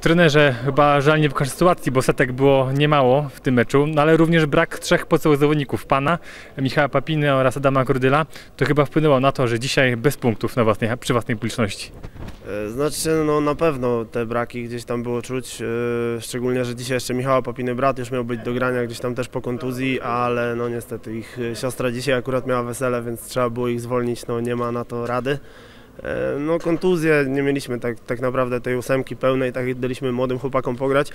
Trenerze, chyba żal nie wykorzystać sytuacji, bo setek było niemało w tym meczu, no ale również brak trzech podstawowych zawodników, pana, Michała Papiny oraz Adama Kordyla, to chyba wpłynęło na to, że dzisiaj bez punktów na własnej, przy własnej publiczności. E, Znaczy, no na pewno te braki gdzieś tam było czuć, e, szczególnie, że dzisiaj jeszcze Michała Papiny brat już miał być do grania gdzieś tam też po kontuzji, ale no niestety ich e, siostra dzisiaj akurat miała wesele, więc trzeba było ich zwolnić, no nie ma na to rady. E, No kontuzje, nie mieliśmy tak, tak naprawdę tej ósemki pełnej, tak daliśmy młodym chłopakom pograć.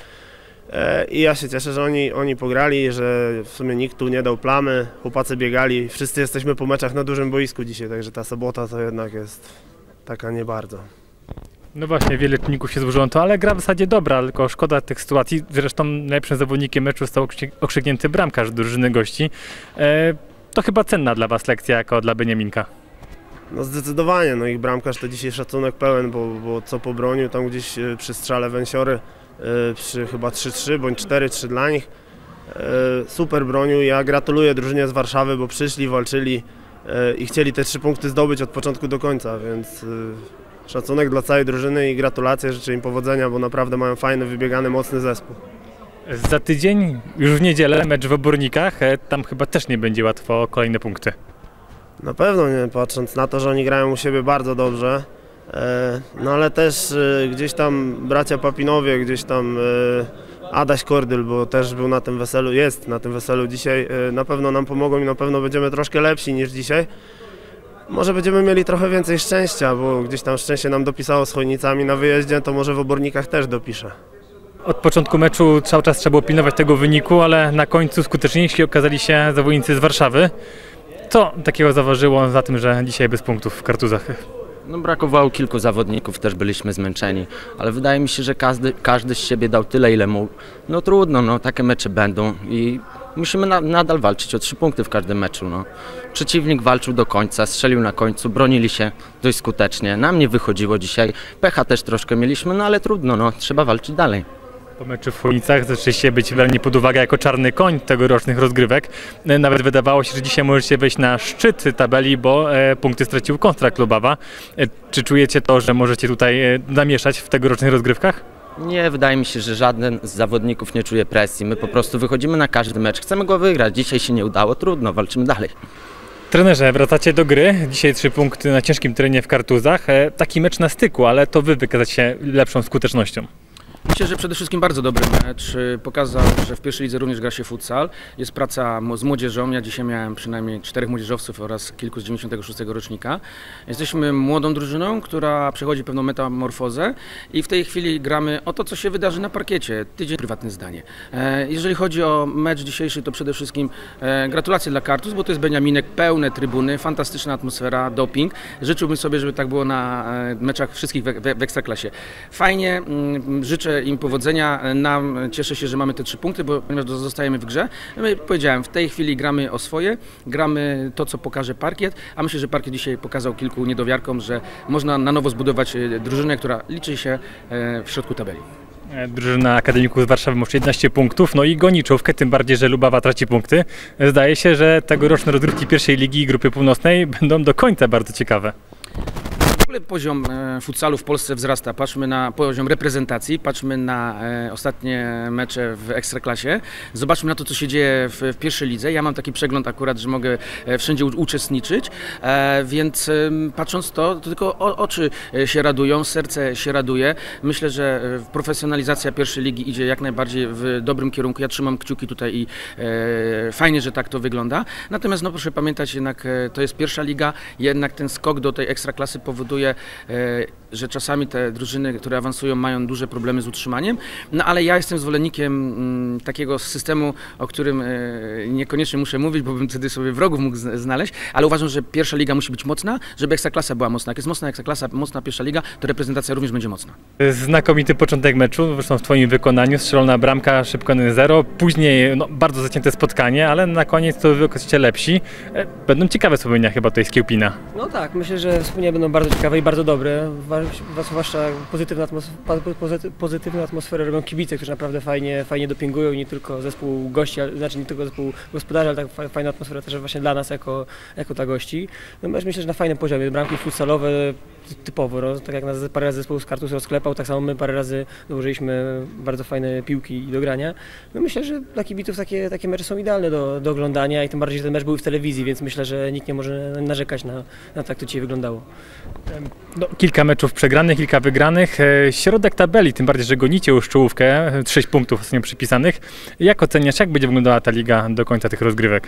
E, I ja się cieszę, że oni, oni pograli, że w sumie nikt tu nie dał plamy, chłopacy biegali, wszyscy jesteśmy po meczach na dużym boisku dzisiaj, także ta sobota to jednak jest taka nie bardzo. No właśnie, wiele czynników się złożyło to, ale gra w zasadzie dobra, tylko szkoda tych sytuacji. Zresztą najlepszym zawodnikiem meczu został okrzyk- okrzyknięty bramkarz drużyny gości. E, to chyba cenna dla Was lekcja, jako dla Beniaminka. No zdecydowanie, no ich bramkarz to dzisiaj szacunek pełen, bo, bo co pobronił tam gdzieś e, przy strzale Węsiory, e, przy chyba 3-3 bądź 4-3 dla nich. E, Super bronił, ja gratuluję drużynie z Warszawy, bo przyszli, walczyli i chcieli te trzy punkty zdobyć od początku do końca, więc szacunek dla całej drużyny i gratulacje, życzę im powodzenia, bo naprawdę mają fajny, wybiegany, mocny zespół. Za tydzień, już w niedzielę, mecz w Obornikach. Tam chyba też nie będzie łatwo o kolejne punkty. Na pewno nie, patrząc na to, że oni grają u siebie bardzo dobrze. E, No ale też e, gdzieś tam bracia Papinowie, gdzieś tam e, Adaś Kordyl, bo też był na tym weselu, jest na tym weselu dzisiaj, na pewno nam pomogą i na pewno będziemy troszkę lepsi niż dzisiaj. Może będziemy mieli trochę więcej szczęścia, bo gdzieś tam szczęście nam dopisało z Chojnicami na wyjeździe, to może w Obornikach też dopisze. Od początku meczu cały czas trzeba było pilnować tego wyniku, ale na końcu skuteczniejsi okazali się zawodnicy z Warszawy. Co takiego zaważyło za tym, że dzisiaj bez punktów w kartuzach? No, brakowało kilku zawodników, też byliśmy zmęczeni, ale wydaje mi się, że każdy, każdy z siebie dał tyle, ile mógł. No trudno, no, takie mecze będą i musimy na, nadal walczyć o trzy punkty w każdym meczu. No. Przeciwnik walczył do końca, strzelił na końcu, bronili się dość skutecznie. Nam nie wychodziło dzisiaj, pecha też troszkę mieliśmy, no ale trudno, no, trzeba walczyć dalej. Po meczu w Chojnicach zaczęliście być brani pod uwagę jako czarny koń tegorocznych rozgrywek. E, Nawet wydawało się, że dzisiaj możecie wejść na szczyt tabeli, bo e, punkty stracił Konstra Klubawa. E, czy czujecie to, że możecie tutaj zamieszać w tegorocznych rozgrywkach? Nie, wydaje mi się, że żaden z zawodników nie czuje presji. My po prostu wychodzimy na każdy mecz, chcemy go wygrać. Dzisiaj się nie udało, trudno, walczymy dalej. Trenerze, wracacie do gry. Dzisiaj trzy punkty na ciężkim terenie w Kartuzach. Taki mecz na styku, ale to wy wykazacie się lepszą skutecznością. Myślę, że przede wszystkim bardzo dobry mecz. Pokazał, że w pierwszej lidze również gra się futsal. Jest praca z młodzieżą. Ja dzisiaj miałem przynajmniej czterech młodzieżowców oraz kilku z 96 rocznika. Jesteśmy młodą drużyną, która przechodzi pewną metamorfozę i w tej chwili gramy o to, co się wydarzy na parkiecie. Tydzień prywatne zdanie. E, Jeżeli chodzi o mecz dzisiejszy, to przede wszystkim e, gratulacje dla Kartus, bo to jest Beniaminek, pełne trybuny, fantastyczna atmosfera, doping. Życzyłbym sobie, żeby tak było na e, meczach wszystkich w, w, Ekstraklasie. Fajnie, mm, im powodzenia. Nam cieszę się, że mamy te trzy punkty, bo ponieważ zostajemy w grze. I powiedziałem, w tej chwili gramy o swoje, gramy to, co pokaże parkiet, a myślę, że parkiet dzisiaj pokazał kilku niedowiarkom, że można na nowo zbudować e, drużynę, która liczy się e, w środku tabeli. E, Drużyna Akademików z Warszawy ma już 11 punktów, no i goni czołówkę, tym bardziej, że Lubawa traci punkty. Zdaje się, że tegoroczne rozgrywki pierwszej ligi i grupy północnej będą do końca bardzo ciekawe. Ogóle poziom e, futsalu w Polsce wzrasta. Patrzmy na poziom reprezentacji, patrzmy na e, ostatnie mecze w Ekstraklasie. Zobaczmy na to, co się dzieje w, w pierwszej lidze. Ja mam taki przegląd akurat, że mogę e, wszędzie uczestniczyć, więc patrząc to, to tylko oczy się radują, serce się raduje. Myślę, że profesjonalizacja pierwszej ligi idzie jak najbardziej w dobrym kierunku. Ja trzymam kciuki tutaj i fajnie, że tak to wygląda. Natomiast no, proszę pamiętać, jednak to jest pierwsza liga, jednak ten skok do tej ekstraklasy powoduje, é, że czasami te drużyny, które awansują, mają duże problemy z utrzymaniem. No ale ja jestem zwolennikiem mm, takiego systemu, o którym e, niekoniecznie muszę mówić, bo bym wtedy sobie wrogów mógł znaleźć, ale uważam, że pierwsza liga musi być mocna, żeby ekstraklasa była mocna. Jak jest mocna ekstraklasa, mocna pierwsza liga, to reprezentacja również będzie mocna. Znakomity początek meczu, zresztą w Twoim wykonaniu, strzelona bramka, szybko 1-0, później no, bardzo zacięte spotkanie, ale na koniec to wy okazacie lepsi. E, Będą ciekawe wspomnienia chyba tutaj z Kiełpina. No tak, myślę, że wspomnienia będą bardzo ciekawe i bardzo dobre. Zwłaszcza pozytywną, atmosferę, pozytywną robią kibice, którzy naprawdę fajnie, fajnie dopingują i nie tylko zespół gości, znaczy nie tylko zespół gospodarzy, ale tak fa- fajna atmosfera też właśnie dla nas jako, jako ta gości. No myślę, że na fajnym poziomie, bramki futsalowe ty- typowo, no, tak jak nas parę razy zespół z Kartus rozklepał, tak samo my parę razy dołożyliśmy bardzo fajne piłki do grania. No myślę, że dla kibiców takie, takie mecze są idealne do, do oglądania i tym bardziej, że ten mecz był w telewizji, więc myślę, że nikt nie może narzekać na, na tak to dzisiaj wyglądało. No, kilka meczów przegranych, kilka wygranych. E, Środek tabeli, tym bardziej, że gonicie już czołówkę, 6 punktów ostatnio przypisanych. Jak oceniasz, jak będzie wyglądała ta liga do końca tych rozgrywek?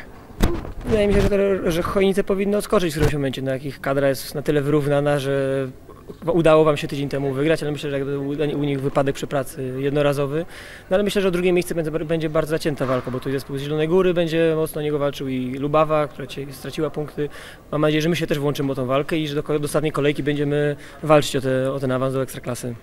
Wydaje mi się, że, że Chojnice powinny odskoczyć w którymś momencie, no, jak ich kadra jest na tyle wyrównana, że udało Wam się tydzień temu wygrać, ale myślę, że u, nich wypadek przy pracy jednorazowy. No ale myślę, że o drugie miejsce będzie, bardzo zacięta walka, bo tu zespół z Zielonej Góry będzie mocno o niego walczył i Lubawa, która straciła punkty. Mam nadzieję, że my się też włączymy o tą walkę i że do, do ostatniej kolejki będziemy walczyć o, te, o ten awans do Ekstraklasy.